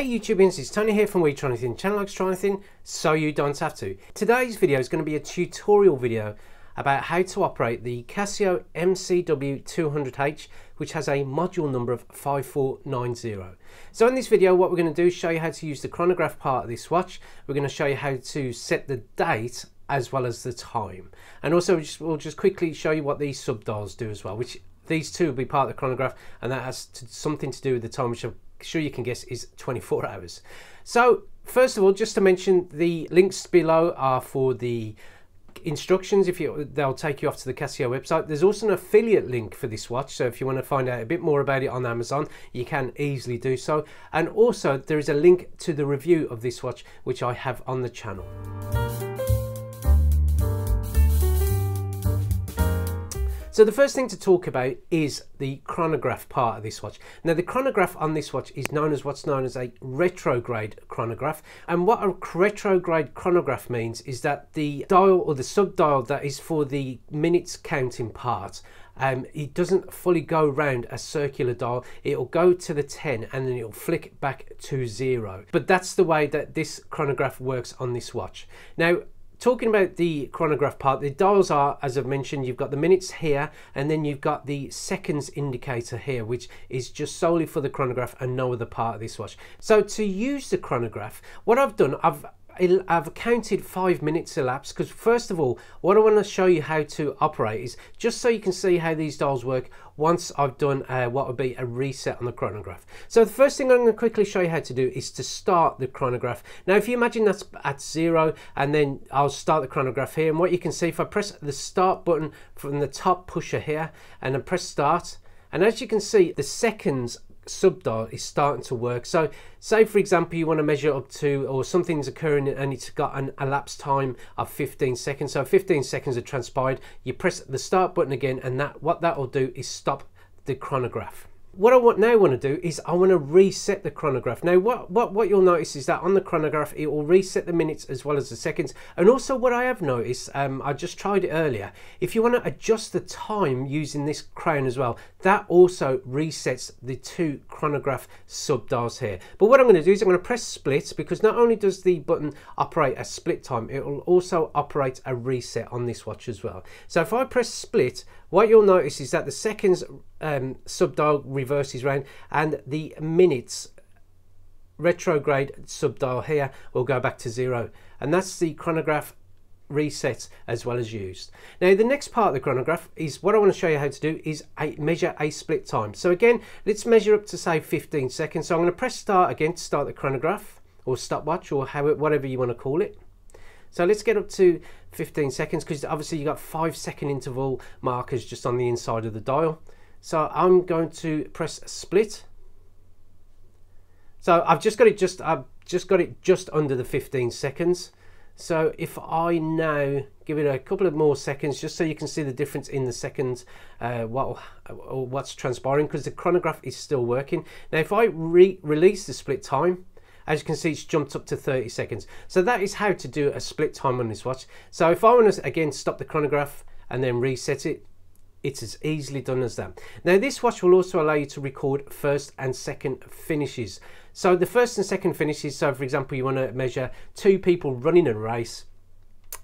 Hey YouTubians, it's Tony here from We Try Anything, channel likes try anything, so you don't have to. Today's video is going to be a tutorial video about how to operate the Casio MCW200H, which has a module number of 5490. So in this video, what we're going to do is show you how to use the chronograph part of this watch. We're going to show you how to set the date as well as the time. And also we'll just, quickly show you what these subdials do as well, which these two will be part of the chronograph and that has to, something to do with the time which I'm sure you can guess is 24 hours. So first of all, just to mention the links below are for the instructions. If you they'll take you off to the Casio website. There's also an affiliate link for this watch so if you want to find out a bit more about it on Amazon you can easily do so. And also there is a link to the review of this watch which I have on the channel So the first thing to talk about is the chronograph part of this watch. Now the chronograph on this watch is known as what's known as a retrograde chronograph. And what a retrograde chronograph means is that the dial or the sub dial that is for the minutes counting part um, it doesn't fully go round a circular dial. It'll go to the 10 and then it'll flick back to zero. But that's the way that this chronograph works on this watch. Now, talking about the chronograph part, the dials are, as I've mentioned, you've got the minutes here, and then you've got the seconds indicator here, which is just solely for the chronograph and no other part of this watch. So to use the chronograph, what I've done, I've I've counted five minutes elapsed because first of all what I want to show you how to operate is just so you can see how these dials work once I've done uh, what would be a reset on the chronograph. So the first thing I'm going to quickly show you how to do is to start the chronograph. Now if you imagine that's at zero and then I'll start the chronograph here and what you can see if I press the start button from the top pusher here and then press start and as you can see the seconds subdial is starting to work. So say for example you want to measure up to or something's occurring and it's got an elapsed time of 15 seconds. So 15 seconds have transpired. You press the start button again and that what that will do is stop the chronograph. What I want now want to do is I want to reset the chronograph. Now what, what, what you'll notice is that on the chronograph it will reset the minutes as well as the seconds and also what I have noticed, um, I just tried it earlier, if you want to adjust the time using this crown as well that also resets the two chronograph subdials here. But what I'm going to do is I'm going to press split because not only does the button operate a split time it will also operate a reset on this watch as well. So if I press split what you'll notice is that the seconds um, subdial reverses round and the minutes retrograde subdial here will go back to zero and that's the chronograph reset as well as used. Now the next part of the chronograph is what I want to show you how to do is a, measure a split time. So again let's measure up to say 15 seconds. So I'm going to press start again to start the chronograph or stopwatch or how it, whatever you want to call it. So let's get up to 15 seconds because obviously you've got five second interval markers just on the inside of the dial. So I'm going to press split. So I've just got it just I've just got it just under the 15 seconds. So if I now give it a couple of more seconds just so you can see the difference in the seconds uh, what, what's transpiring because the chronograph is still working. Now if I re release the split time as you can see, it's jumped up to 30 seconds. So that is how to do a split time on this watch. So if I want to, again, stop the chronograph and then reset it, it's as easily done as that. Now this watch will also allow you to record first and second finishes. So the first and second finishes, so for example, you want to measure two people running a race,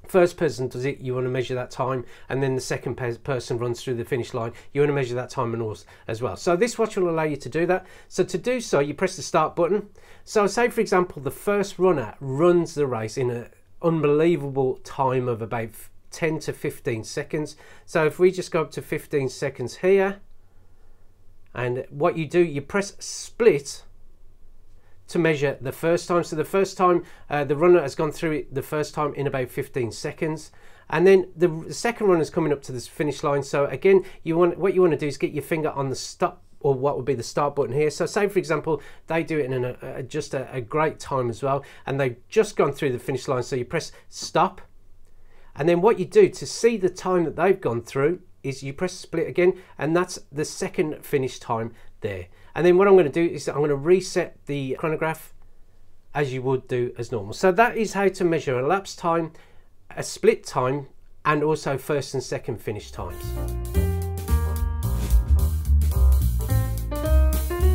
first person does it, you want to measure that time, and then the second person runs through the finish line, you want to measure that time and also as well. So this watch will allow you to do that. So to do so, you press the start button. So say for example, the first runner runs the race in an unbelievable time of about 10 to 15 seconds. So if we just go up to 15 seconds here, and what you do, you press split to measure the first time. So the first time uh, the runner has gone through it the first time in about 15 seconds. And then the, second runner is coming up to this finish line. So again, you want what you want to do is get your finger on the stop or what would be the start button here. So say for example, they do it in a, a, just a, a great time as well. And they've just gone through the finish line. So you press stop. And then what you do to see the time that they've gone through is you press split again and that's the second finish time there. And then what I'm going to do is I'm going to reset the chronograph as you would do as normal. So that is how to measure a lapse time, a split time, and also first and second finish times.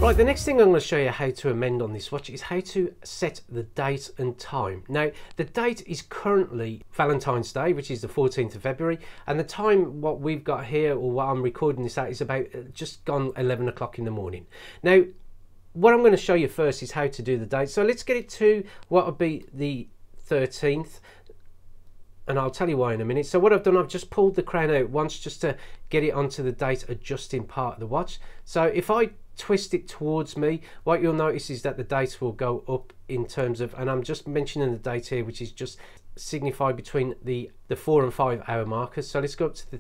Right, the next thing I'm going to show you how to amend on this watch is how to set the date and time. Now, the date is currently Valentine's Day, which is the 14th of February, and the time what we've got here, or what I'm recording this at, is about uh, just gone 11 o'clock in the morning. Now, what I'm going to show you first is how to do the date. So let's get it to what would be the 13th and I'll tell you why in a minute. So what I've done, I've just pulled the crown out once just to get it onto the date adjusting part of the watch. So if I twist it towards me, what you'll notice is that the date will go up in terms of, and I'm just mentioning the date here, which is just signified between the, the four and five hour markers. So let's go up to the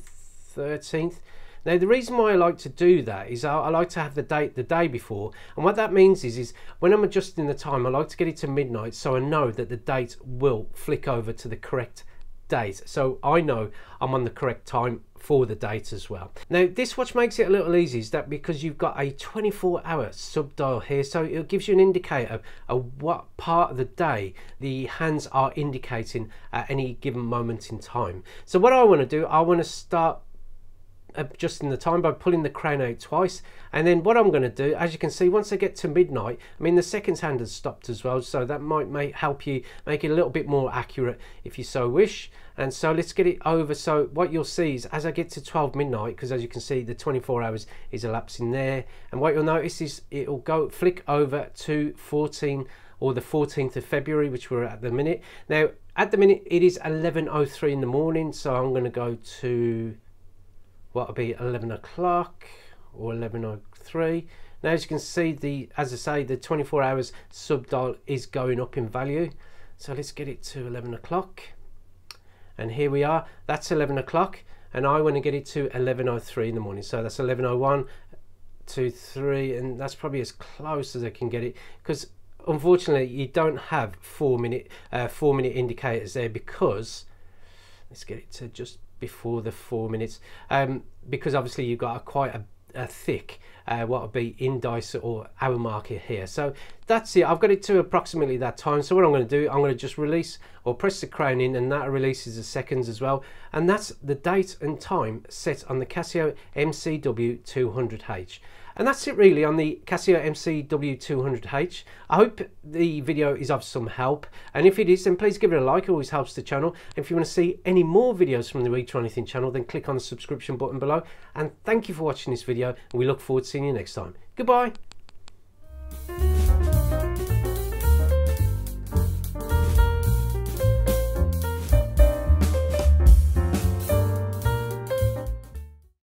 13th. Now the reason why I like to do that is I, I, like to have the date the day before and what that means is is when I'm adjusting the time I like to get it to midnight so I know that the date will flick over to the correct date so I know I'm on the correct time for the date as well. Now this watch makes it a little easy is that because you've got a 24 hour sub dial here so it gives you an indicator of what part of the day the hands are indicating at any given moment in time. So what I want to do I want to start Uh, adjusting the time by pulling the crown out twice. And then what I'm going to do as you can see once I get to midnight I mean the seconds hand has stopped as well so that might make, help you make it a little bit more accurate if you so wish. And so let's get it over. So what you'll see is as I get to 12 midnight because as you can see the 24 hours is elapsing there. And what you'll notice is it'll go flick over to 14 or the 14th of February which we're at the minute. Now at the minute it is 11.03 in the morning so I'm going to go to what will be 11 o'clock or 11.03 now as you can see the as I say the 24 hours sub dial is going up in value. So let's get it to 11 o'clock. And here we are. That's 11 o'clock and I want to get it to 11.03 in the morning. So that's 11.01 2 3 and that's probably as close as I can get it because unfortunately you don't have four minute uh, four minute indicators there because let's get it to just before the four minutes. Um, because obviously you've got a, quite a, a thick uh, what would be indice or hour marker here. So that's it I've got it to approximately that time so what I'm going to do I'm going to just release or press the crown in and that releases the seconds as well and that's the date and time set on the Casio MCW 200H and that's it really on the Casio MCW200H. I hope the video is of some help. And if it is, then please give it a like. It always helps the channel. If you want to see any more videos from the We Try Anything channel, then click on the subscription button below. And thank you for watching this video. And we look forward to seeing you next time. Goodbye.